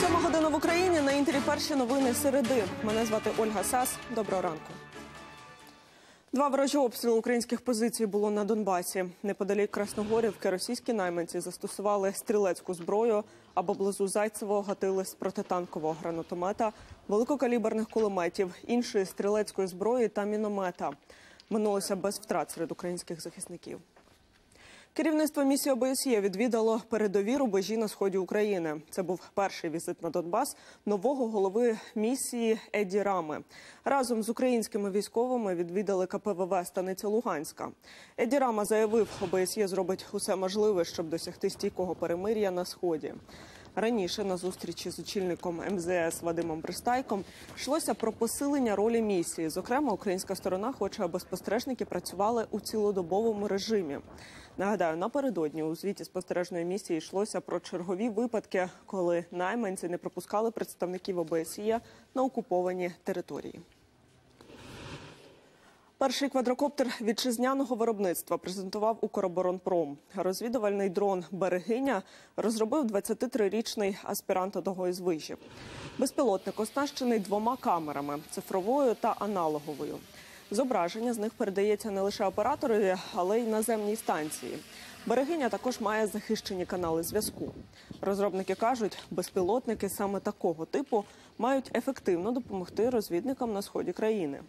Сьома година в Україні на інтері перші новини середи. Мене звати Ольга Сас. Доброго ранку. Два ворожі обстріли українських позицій було на Донбасі. Неподалік Красногорівки російські найманці застосували стрілецьку зброю, а поблизу Зайцевого гатили з протитанкового гранатомета, великокаліберних кулеметів, іншої стрілецької зброї та міномета. Минулося без втрат серед українських захисників. Керівництво місії ОБСЄ відвідало передові рубежі на сході України. Це був перший візит на Донбас нового голови місії Еді Рами. Разом з українськими військовими відвідали КПВВ Станиця Луганська. Еді Рама заявив, ОБСЄ зробить усе можливе, щоб досягти стійкого перемир'я на сході. Раніше на зустрічі з очільником МЗС Вадимом Пристайком йшлося про посилення ролі місії. Зокрема, українська сторона хоче, аби спостережники працювали у цілодобовому режимі. Нагадаю, напередодні у звіті спостережної місії йшлося про чергові випадки, коли найманці не пропускали представників ОБСЄ на окуповані території. Перший квадрокоптер вітчизняного виробництва презентував Укроборонпром. Розвідувальний дрон Берегиня розробив 23-річний аспірант одного із вишів. Безпілотник оснащений двома камерами цифровою та аналоговою. Зображення з них передається не лише операторові, але й наземній станції. Берегиня також має захищені канали зв'язку. Розробники кажуть, безпілотники саме такого типу мають ефективно допомогти розвідникам на сході країни.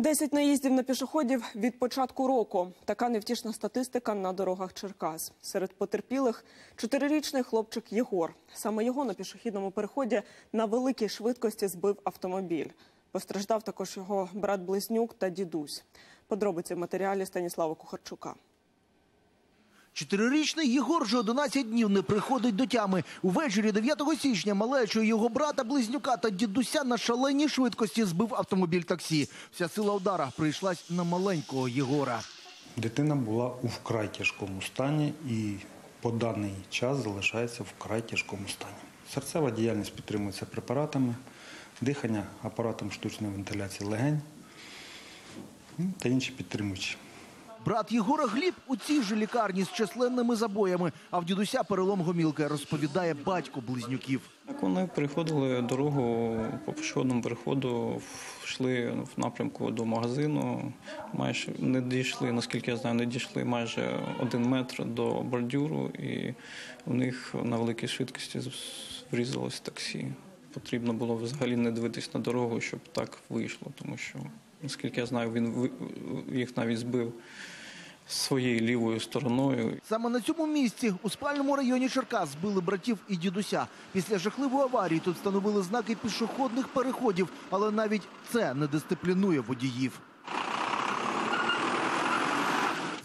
Десять наїздів на пішоходів від початку року. Така невтішна статистика на дорогах Черкас. Серед потерпілих чотирирічний хлопчик Єгор. Саме його на пішохідному переході на великій швидкості збив автомобіль. Постраждав також його брат-близнюк та дідусь. Подробиці в матеріалі Станіслава Кухарчука. Чотирирічний Єгор вже 11 днів не приходить до тями. Увечері 9 січня малечу його брата, близнюка та дідуся на шаленій швидкості збив автомобіль таксі. Вся сила удара прийшлась на маленького Єгора. Дитина була у вкрай тяжкому стані і по даний час залишається вкрай тяжкому стані. Серцева діяльність підтримується препаратами, дихання апаратом штучної вентиляції легень ну, та інші підтримуючі. Брат Єгора Гліб у цій же лікарні з численними забоями, а в дідуся перелом гомілки, розповідає батько близнюків. Так вони переходили дорогу по пішохідному переходу, йшли в напрямку до магазину. Майже не дійшли, наскільки я знаю, не дійшли майже один метр до бордюру, і у них на великій швидкості врізалось таксі. Потрібно було взагалі не дивитись на дорогу, щоб так вийшло, тому що, наскільки я знаю, він їх навіть збив своєю лівою стороною. Саме на цьому місці у спальному районі Черкас збили братів і дідуся. Після жахливої аварії тут встановили знаки пішохідних переходів, але навіть це не дисциплінує водіїв.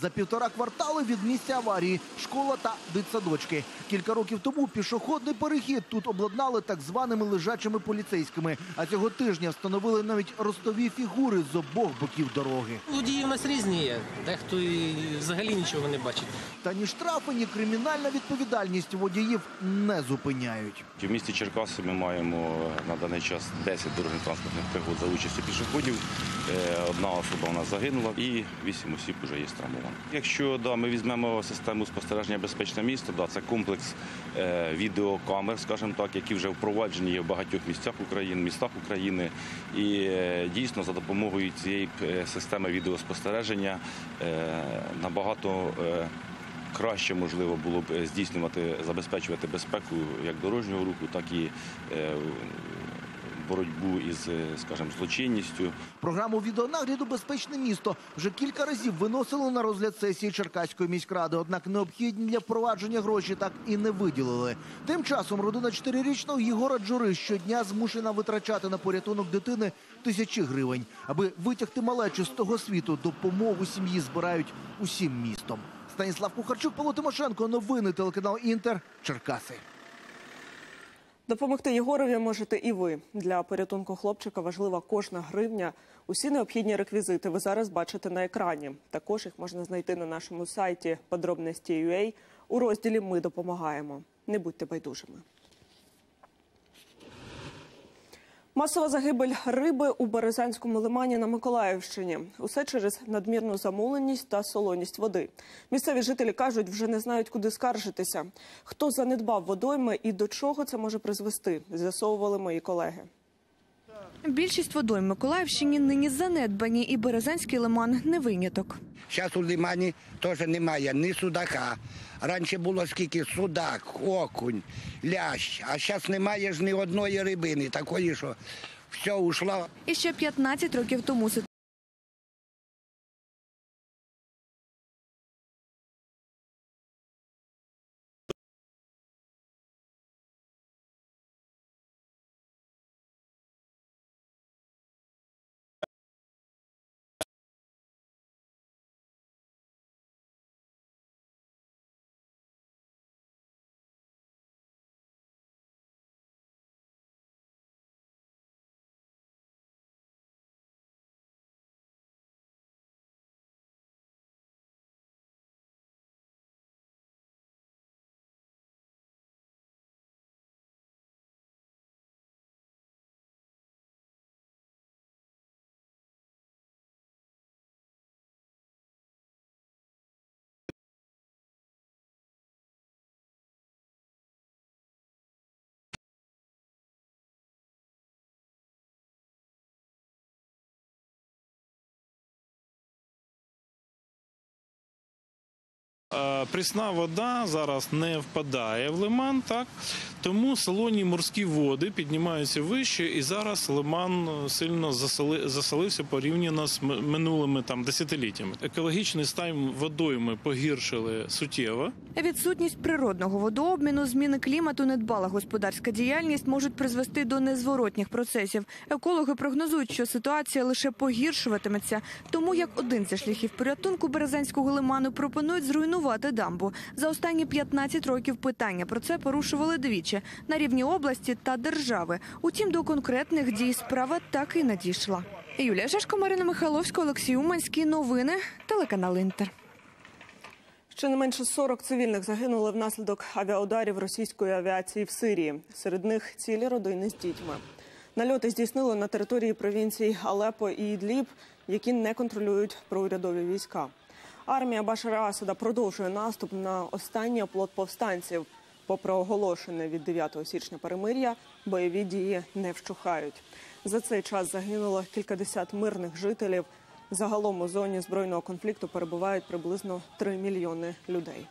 За півтора квартали від місця аварії школа та дитсадочки. Кілька років тому пішохідний перехід тут обладнали так званими лежачими поліцейськими. А цього тижня встановили навіть ростові фігури з обох боків дороги. Водії в нас різні є, дехто і взагалі нічого не бачить. Та ні штрафи, ні кримінальна відповідальність водіїв не зупиняють. В місті Черкаси ми маємо на даний час 10 дорожньо-транспортних пригод за участю пішоходів. Е, Одна особа у нас загинула і 8 осіб вже є травмовані. Якщо да, ми візьмемо систему спостереження безпечне місто, да, це комплекс е, відеокамер, скажімо так, які вже впроваджені є в багатьох місцях України, містах України. І е, дійсно за допомогою цієї е, системи відеоспостереження е, набагато е, краще можливо було б здійснювати, забезпечувати безпеку як дорожнього руху, так і е, боротьбу із, е, скажімо, злочинністю. Програму відеонагляду Безпечне місто вже кілька разів виносили на розгляд сесії Черкаської міськради. Однак необхідні для впровадження гроші так і не виділили. Тим часом родина чотирирічного Єгора Джури щодня змушена витрачати на порятунок дитини тисячі гривень. Аби витягти малечу з того світу, допомогу сім'ї збирають усім містом. Станіслав Кухарчук, Павло Тимошенко. Новини телеканал Інтер. Черкаси. Допомогти Єгорові можете і ви. Для порятунку хлопчика важлива кожна гривня. Усі необхідні реквізити ви зараз бачите на екрані. Також їх можна знайти на нашому сайті подробності.ua у розділі Ми допомагаємо. Не будьте байдужими. Масова загибель риби у Березанському лимані на Миколаївщині. Усе через надмірну замуленість та солоність води. Місцеві жителі кажуть, вже не знають, куди скаржитися. Хто занедбав водойми і до чого це може призвести, з'ясовували мої колеги. Більшість водойм Миколаївщині нині занедбані, і Березанський лиман не виняток. Зараз у лимані теж немає ні судака. Раніше було скільки судак, окунь, лящ, а зараз немає ж ні одної рибини, такої, що все ушло. І ще 15 років тому Прісна вода зараз не впадає в лиман, так тому солоні морські води піднімаються вище, і зараз лиман е, сильно засоли, засолився порівняно з минулими там десятиліттями. Екологічний стан водойми погіршили суттєво. відсутність природного водообміну, зміни клімату, недбала господарська діяльність можуть призвести до незворотніх процесів. Екологи прогнозують, що ситуація лише погіршуватиметься. Тому як один зі шляхів порятунку Березанського лиману пропонують зруйнувати дамбу. За останні 15 років питання про це порушували двічі на рівні області та держави. Утім, до конкретних дій справа так і надійшла. Юлія Шашко, Марина Михайловська, Олексій Уманський. Новини телеканал Інтер. Щонайменше 40 цивільних загинули внаслідок авіаударів російської авіації в Сирії. Серед них цілі родини з дітьми. Нальоти здійснили на території провінцій Алепо і Ідліб, які не контролюють проурядові війська. Армія Башара Асада продовжує наступ на останній оплот повстанців. Попри оголошене від 9 січня перемир'я, бойові дії не вщухають. За цей час загинуло кількадесят мирних жителів. Загалом у зоні збройного конфлікту перебувають приблизно 3 мільйони людей.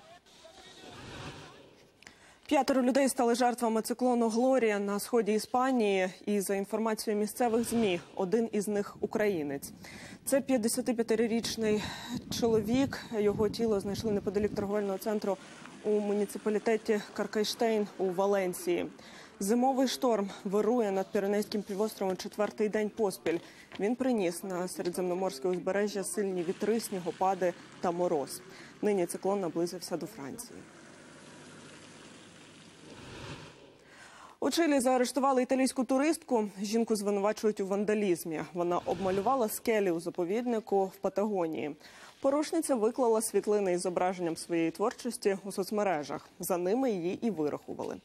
П'ятеро людей стали жертвами циклону Глорія на сході Іспанії. І за інформацією місцевих змі, один із них українець. Це 55-річний чоловік. Його тіло знайшли неподалік торговельного центру у муніципалітеті Каркайштейн у Валенції. Зимовий шторм вирує над Піренейським півостровом четвертий день поспіль. Він приніс на середземноморське узбережжя сильні вітри, снігопади та мороз. Нині циклон наблизився до Франції. У Чилі заарештували італійську туристку. Жінку звинувачують у вандалізмі. Вона обмалювала скелі у заповіднику в Патагонії. Порушниця виклала світлини із зображенням своєї творчості у соцмережах. За ними її і вирахували.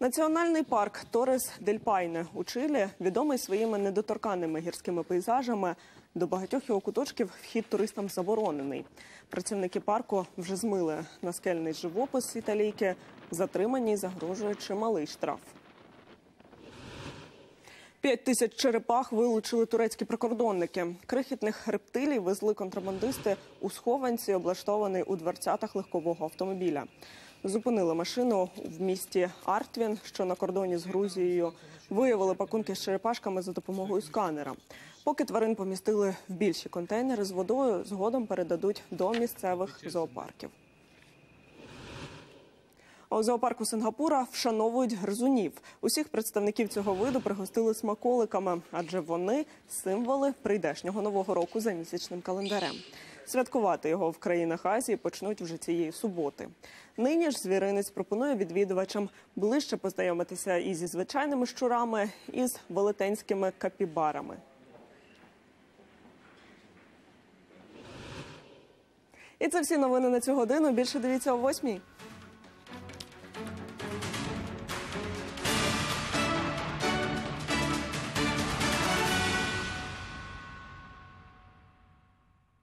Національний парк Торес Дель Пайне у Чилі відомий своїми недоторканними гірськими пейзажами. До багатьох його куточків вхід туристам заборонений. Працівники парку вже змили наскельний живопис італійки. Затриманій загрожує чималий штраф. П'ять тисяч черепах вилучили турецькі прикордонники. Крихітних рептилій везли контрабандисти у схованці, облаштований у дверцятах легкового автомобіля. Зупинили машину в місті Артвін, що на кордоні з Грузією. Виявили пакунки з черепашками за допомогою сканера. Поки тварин помістили в більші контейнери з водою, згодом передадуть до місцевих зоопарків. У зоопарку Сингапура вшановують гризунів. Усіх представників цього виду пригостили смаколиками, адже вони символи прийдешнього нового року за місячним календарем. Святкувати його в країнах Азії почнуть вже цієї суботи. Нині ж звіринець пропонує відвідувачам ближче познайомитися і зі звичайними щурами, і з велетенськими капібарами. І це всі новини на цю годину. Більше дивіться о восьмій.